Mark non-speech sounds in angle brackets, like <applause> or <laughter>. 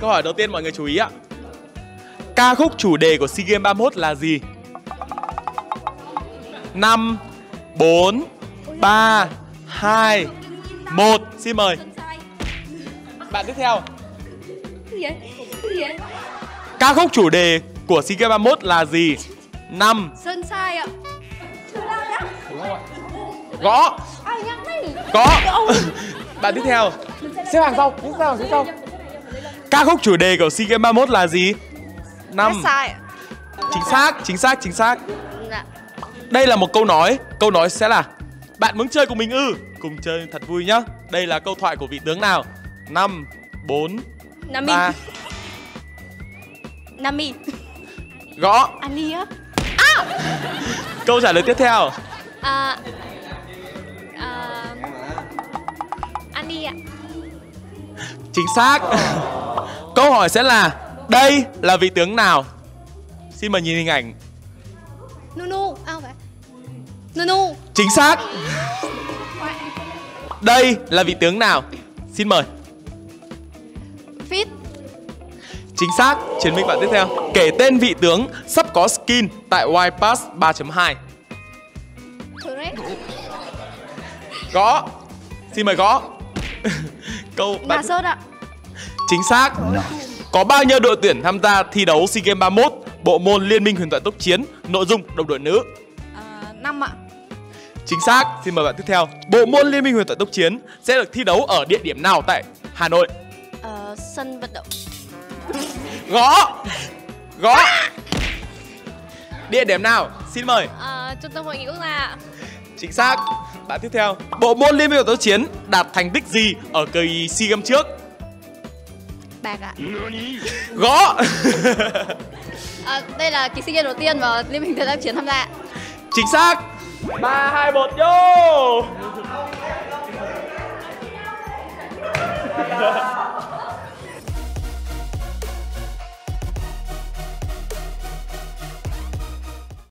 Câu hỏi đầu tiên mọi người chú ý ạ. Ca khúc chủ đề của SEA Games 31 là gì? 5 4 3 2 1 Xin mời. Bạn tiếp theo. Ca khúc chủ đề của SEA Games 31 là gì? 5 Sơn sai ạ. Gõ? Có Bạn tiếp theo Xếp hàng sau Xếp hàng sau Ca khúc chủ đề của SEA Games 31 là gì? 5 sai. Chính xác, chính xác, chính xác Dạ. Đây là một câu nói Câu nói sẽ là Bạn muốn chơi cùng mình ư? Cùng chơi thật vui nhá Đây là câu thoại của vị tướng nào? 5 4 Nami. 3 Nami. Gõ Ani á. <laughs> Câu trả lời tiếp theo À. À. Ani ạ. Chính xác Câu hỏi sẽ là Đây là vị tướng nào? Xin mời nhìn hình ảnh Nunu. À không phải. Nunu. Chính xác Đây là vị tướng nào? Xin mời Fit. Chính xác, chiến binh bạn tiếp theo Kể tên vị tướng sắp có skin tại Wild Pass 3.2 Correct. Gõ Xin mời gõ <laughs> Câu bạn Nasser ạ. Chính xác. Có bao nhiêu đội tuyển tham gia thi đấu SEA Games 31 Bộ môn Liên minh huyền thoại tốc chiến Nội dung đồng đội nữ. À, ạ. Chính xác, xin mời bạn tiếp theo. Bộ môn Liên minh huyền thoại tốc chiến Sẽ được thi đấu ở địa điểm nào tại Hà Nội? Ờ, sân vận động. <laughs> Gõ. Gõ. Địa điểm nào, xin mời. Ờ, trung tâm hội nghị quốc gia ạ. Chính xác. Bạn tiếp theo. Bộ môn Liên minh huyền thoại tốc chiến đạt thành tích gì ở kỳ SEA Games trước Bạc ạ. Gõ <laughs> À, đây là kỳ sinh viên đầu tiên mà Liên minh thời gian chiến tham gia. Chính xác 3, 2, 1, vô